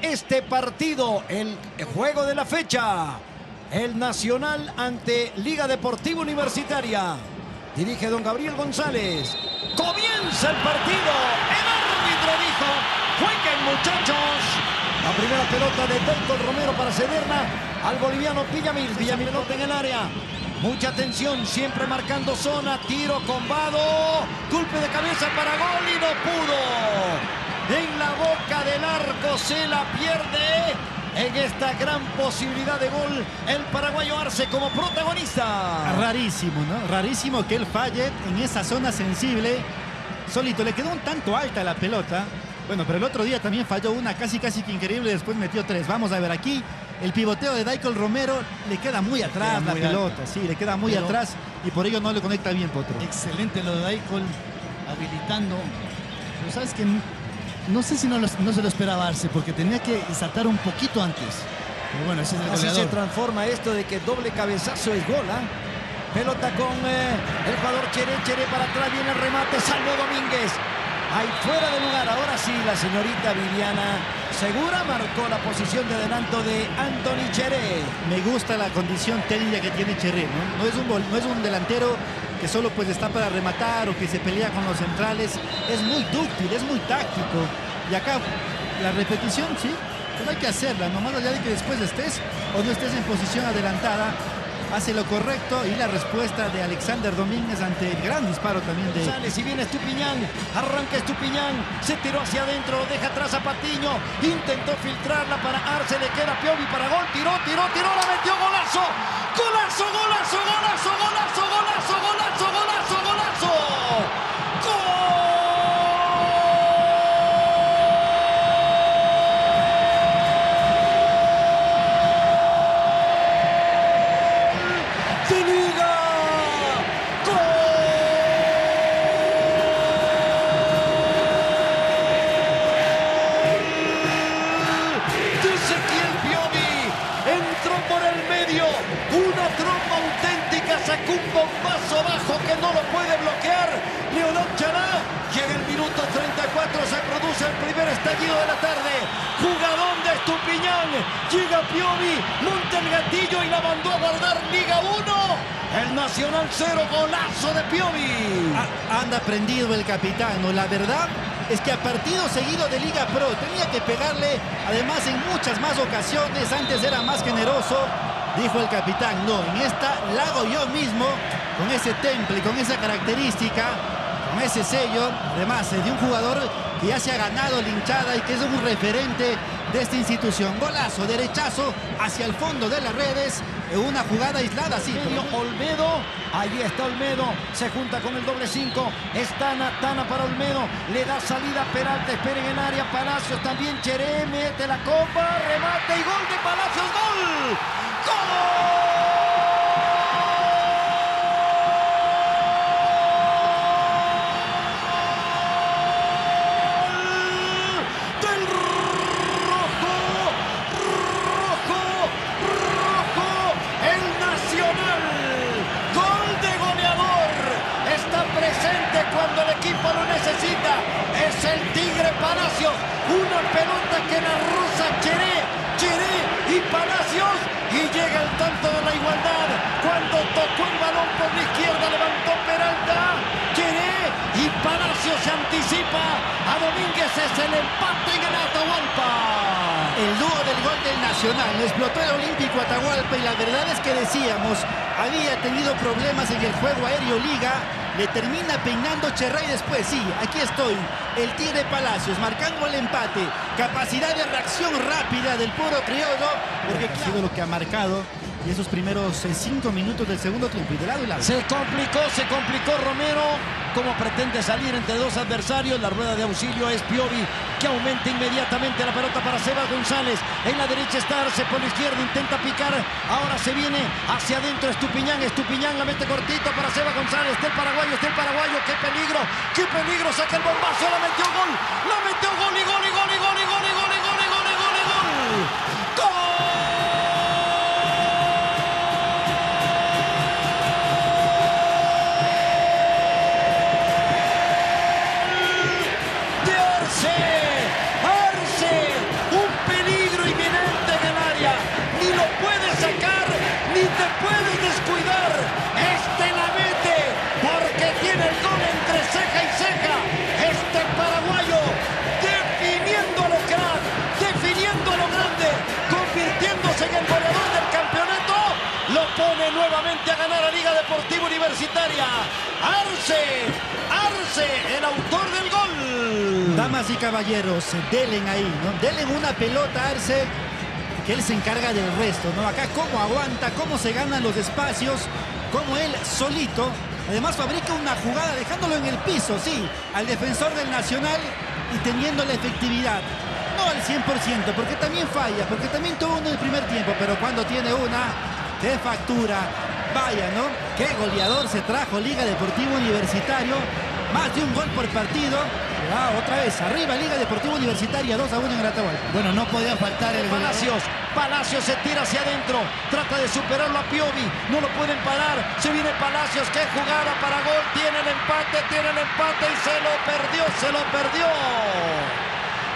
este partido, el juego de la fecha. El Nacional ante Liga Deportiva Universitaria. Dirige don Gabriel González. Comienza el partido. El árbitro dijo, jueguen muchachos. La primera pelota de Dalton Romero para Cederna al boliviano Villamil. Villamil en el área. Mucha atención, siempre marcando zona. Tiro combado. Golpe de cabeza para gol y no pudo. En la boca del arco se la pierde. En esta gran posibilidad de gol, el paraguayo Arce como protagonista. Rarísimo, ¿no? Rarísimo que él falle en esa zona sensible. Solito, le quedó un tanto alta la pelota. Bueno, pero el otro día también falló una casi casi que increíble, después metió tres. Vamos a ver aquí, el pivoteo de Daikol Romero le queda muy atrás la pelota, sí, le queda muy atrás y por ello no le conecta bien Potro. Excelente lo de Daikol, habilitando. Pero sabes que no sé si no, no, se lo esperaba Arce, porque tenía que saltar un poquito antes. Pero bueno, ese es el Así goleador. se transforma esto de que doble cabezazo es gol, ¿ah? Pelota con eh, el jugador Cheré, Cheré para atrás, viene el remate, Salvo Domínguez. Ahí fuera de lugar, ahora sí la señorita Viviana Segura marcó la posición de adelanto de Anthony Cheré. Me gusta la condición técnica que tiene Cheré, ¿no? No es un, no es un delantero que solo pues está para rematar o que se pelea con los centrales. Es muy dúctil, es muy táctico. Y acá la repetición, sí, pero hay que hacerla, no más allá de que después estés o no estés en posición adelantada. Hace lo correcto y la respuesta de Alexander Domínguez ante el gran disparo también de Sale, si viene Estupiñán, arranca Estupiñán, se tiró hacia adentro, deja atrás a Patiño, intentó filtrarla para Arce, le queda Piovi para gol, tiró, tiró, tiró, la metió, abajo que no lo puede bloquear. Leonel Chará, llega el minuto 34, se produce el primer estallido de la tarde. Jugadón de Estupiñán, llega Piovi, monta el gatillo y la mandó a guardar Liga 1. El Nacional 0, golazo de Piovi. A- anda prendido el capitano. La verdad es que a partido seguido de Liga Pro tenía que pegarle, además en muchas más ocasiones, antes era más generoso, dijo el capitán, no, en esta la hago yo mismo, con ese temple, con esa característica, con ese sello, además eh, de un jugador que ya se ha ganado la hinchada y que es un referente de esta institución. Golazo, derechazo hacia el fondo de las redes, una jugada aislada, sí, Olmedo, ahí está Olmedo, se junta con el doble 5, está Natana para Olmedo, le da salida a Peralta, espera en área, Palacios también, Cheré, mete la copa, remate y gol de Palacios, gol del rojo, rojo, rojo, el Nacional, gol de goleador, está presente cuando el equipo lo necesita, el Tigre Palacios, una pelota que la rusa Cheré, Cheré y Palacios, y llega el tanto de la igualdad, cuando tocó el balón por la izquierda, levantó Peralta, Cheré y Palacios se anticipa, a Domínguez es el empate en el Atahualpa. El dúo del gol del Nacional. Explotó el Olímpico Atahualpa y la verdad es que decíamos, había tenido problemas en el juego aéreo Liga, le termina peinando Cherray después, sí, aquí estoy, el Tigre Palacios marcando el empate, capacidad de reacción rápida del puro criollo, porque ha sido lo que ha marcado y esos primeros eh, cinco minutos del segundo tiempo y de lado y lado. Se complicó, se complicó Romero. Como pretende salir entre dos adversarios, la rueda de auxilio es Piovi, que aumenta inmediatamente la pelota para Sebas González. En la derecha está Arce, por la izquierda intenta picar. Ahora se viene hacia adentro Estupiñán. Estupiñán la mete cortita para Sebas González. Está el paraguayo, está el paraguayo. ¡Qué peligro! ¡Qué peligro! Saca el bombazo, la metió gol. La metió gol y gol y Damas y caballeros, delen ahí, ¿no? Delen una pelota a Arce, que él se encarga del resto, ¿no? Acá cómo aguanta, cómo se ganan los espacios, cómo él solito, además fabrica una jugada dejándolo en el piso, sí, al defensor del Nacional y teniendo la efectividad. No al 100%, porque también falla, porque también tuvo uno en el primer tiempo, pero cuando tiene una, qué factura, vaya, ¿no? Qué goleador se trajo Liga Deportivo Universitario, más de un gol por partido. Ah, otra vez, arriba Liga Deportivo Universitaria, 2 a 1 en el Atahualpa. Bueno, no podía faltar el Palacios, Palacios se tira hacia adentro, trata de superarlo a Piovi, no lo pueden parar, se viene Palacios, qué jugada para gol, tiene el empate, tiene el empate y se lo perdió, se lo perdió.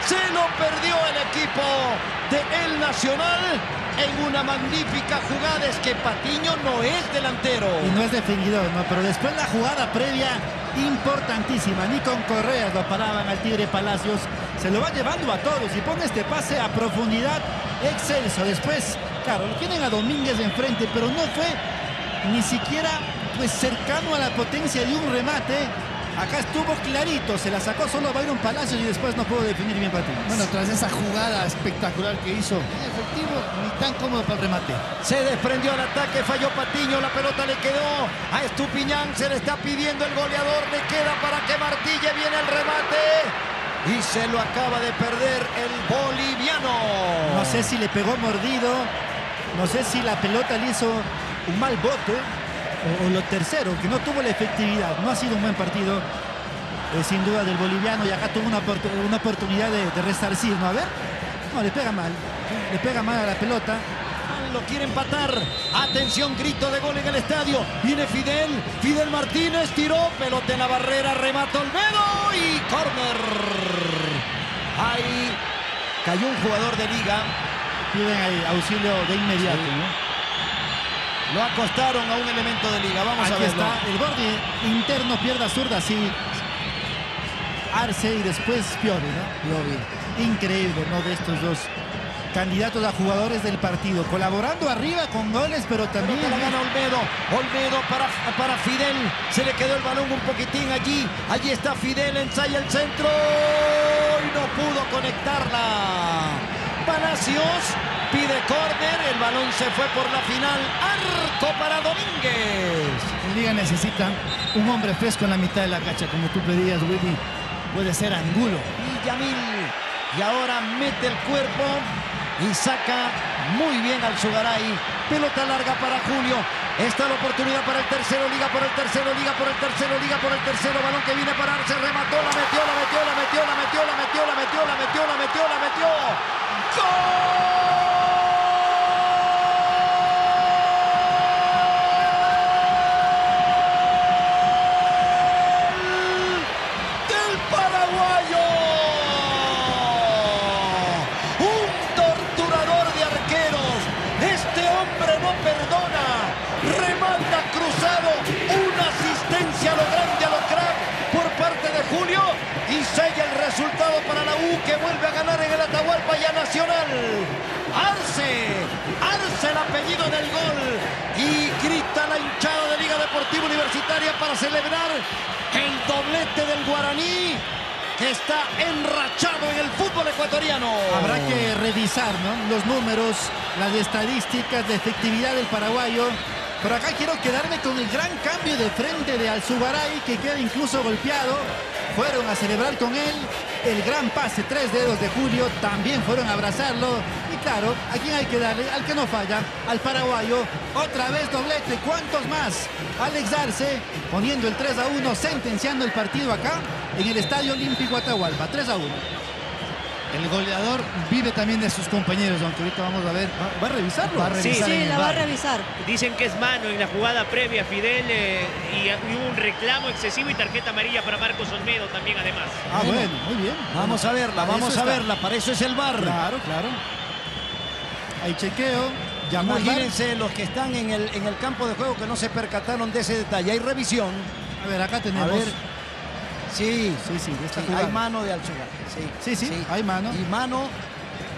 Se lo perdió el equipo de El Nacional en una magnífica jugada. Es que Patiño no es delantero. Y no es definidor, ¿no? Pero después la jugada previa importantísima. Ni con Correas lo paraban al Tigre Palacios. Se lo va llevando a todos y pone este pase a profundidad excelso. Después, claro, lo tienen a Domínguez enfrente, pero no fue ni siquiera pues cercano a la potencia de un remate Acá estuvo clarito, se la sacó solo Byron Palacios y después no pudo definir bien Patiño. Bueno, tras esa jugada espectacular que hizo, efectivo, ni tan cómodo para el remate. Se desprendió el ataque, falló Patiño, la pelota le quedó a Estupiñán, se le está pidiendo el goleador, le queda para que Martille viene el remate. Y se lo acaba de perder el boliviano. No sé si le pegó mordido, no sé si la pelota le hizo un mal bote o, lo tercero, que no tuvo la efectividad. No ha sido un buen partido, eh, sin duda, del boliviano. Y acá tuvo una, una oportunidad de, de, resarcir, ¿no? A ver. No, le pega mal. Le pega mal a la pelota. Lo quiere empatar. Atención, grito de gol en el estadio. Viene Fidel. Fidel Martínez tiró. Pelota en la barrera. Remata Olmedo. Y córner. Ahí cayó un jugador de liga. Piden ahí auxilio de inmediato, sí. ¿no? Lo acostaron a un elemento de liga. Vamos Aquí a ver. está el borde interno, pierda zurda, sí. Arce y después Piovi, ¿no? Increíble, ¿no? De estos dos candidatos a jugadores del partido. Colaborando arriba con goles, pero también... Pero la gana Olmedo. Olmedo para, para Fidel. Se le quedó el balón un poquitín allí. Allí está Fidel, ensaya el centro. Y no pudo conectarla. Palacios pide córner, el balón se fue por la final, arco para Domínguez. El Liga necesita un hombre fresco en la mitad de la cancha, como tú pedías, Willy. Puede ser Angulo. Y Yamil, y ahora mete el cuerpo y saca muy bien al Sugaray. Pelota larga para Julio. Esta es la oportunidad para el tercero, liga por el tercero, liga por el tercero, liga por el tercero, balón que viene para Arce, remató, la metió, la metió, la metió, la metió, la metió, la metió, la metió, la metió, la metió. ¡Gol! del paraguayo. Un torturador de arqueros. Este hombre no perdona. Remanda cruzado. Una asistencia a lo grande, a lo crack por parte de Julio. Y sella el resultado para la U que vuelve a ganar en el Atahualpa ya Nacional. Arce, Arce el apellido del gol. Y grita la hinchada de Liga Deportiva Universitaria para celebrar el doblete del Guaraní que está enrachado en el fútbol ecuatoriano. Habrá que revisar ¿no? los números, las estadísticas de efectividad del paraguayo. Pero acá quiero quedarme con el gran cambio de frente de Alzugaray, que queda incluso golpeado. Fueron a celebrar con él el gran pase, tres dedos de Julio, también fueron a abrazarlo. Y claro, ¿a quién hay que darle? Al que no falla, al paraguayo. Otra vez doblete, ¿cuántos más? Alex Arce poniendo el 3 a 1, sentenciando el partido acá en el Estadio Olímpico Atahualpa, 3 a 1. El goleador vive también de sus compañeros, aunque ahorita vamos a ver. ¿Va, va a revisarlo? Va a Sí, revisar sí, la va a revisar. Dicen que es mano en la jugada previa Fidel eh, y, y hubo un reclamo excesivo y tarjeta amarilla para Marcos Olmedo también además. Ah, bueno, muy bien. Vamos a verla, Para vamos a verla, para eso es el bar. Claro, claro. Hay chequeo. Llamó. Imagínense los que están en el, en el campo de juego que no se percataron de ese detalle. Hay revisión. A ver, acá A tenemos. ver. Sí, Sí, sí, de esta sí, jugada. hay mano de Alzugaray. Sí, Sí, sí, hay mano. Y mano,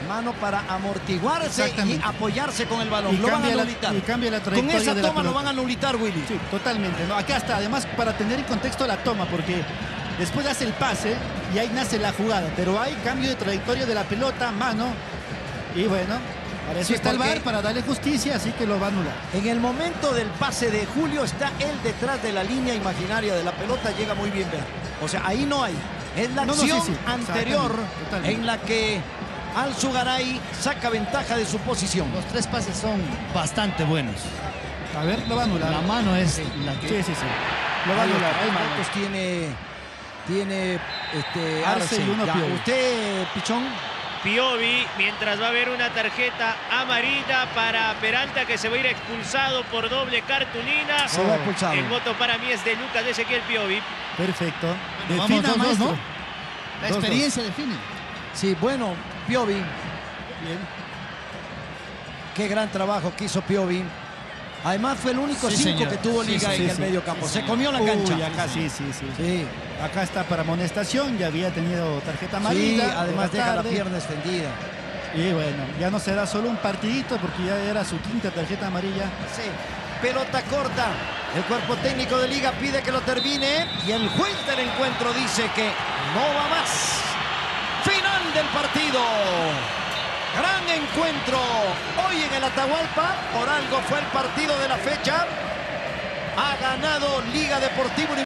mano para amortiguarse y apoyarse con el balón. Y lo van a cambia la- y cambia la Con trayectoria esa de la toma lo van a anulitar, Willy. Sí, totalmente. ¿no? Acá está, además, para tener en contexto la toma, porque después hace el pase y ahí nace la jugada. Pero hay cambio de trayectoria de la pelota, mano. Y bueno, para eso Sí, está el VAR, para darle justicia, así que lo va a anular. En el momento del pase de Julio está él detrás de la línea imaginaria de la pelota, llega muy bien, vea. O sea, ahí no hay. Es la No, no, sí, acción sí, anterior totalmente. en la que Al Sugaray saca ventaja de su posición. Los tres pases son bastante buenos. A ver, lo va a anular. La mano es la que... Sí, sí, sí. Lo va a anular. ¿Cuántos tiene, tiene este, Arce y uno Ya. ¿Usted, Pichón? Piovi, mientras va a haber una tarjeta amarilla para Peralta que se va a ir expulsado por doble cartulina. Se va expulsado. El voto para mí es de Lucas Ezequiel Piovi. Perfecto. Bueno, Defina, vamos, dos, dos. ¿no? La dos. experiencia define. Sí, bueno, Piovi. Bien. Qué gran trabajo que hizo Piovi. Además fue el único Sí, cinco señor. que tuvo Liga sí, en el medio campo. Se comió la cancha. Uy, acá sí, sí, sí. Acá está para amonestación, ya había tenido tarjeta amarilla. además deja la pierna extendida. Y bueno, ya no será solo un partidito porque ya era su quinta tarjeta amarilla. Sí, pelota corta. El cuerpo técnico de Liga pide que lo termine y el juez del encuentro dice que no va más. Final del partido. Gran encuentro hoy en el Atahualpa. Por algo fue el partido de la fecha. Ha ganado Liga Deportiva.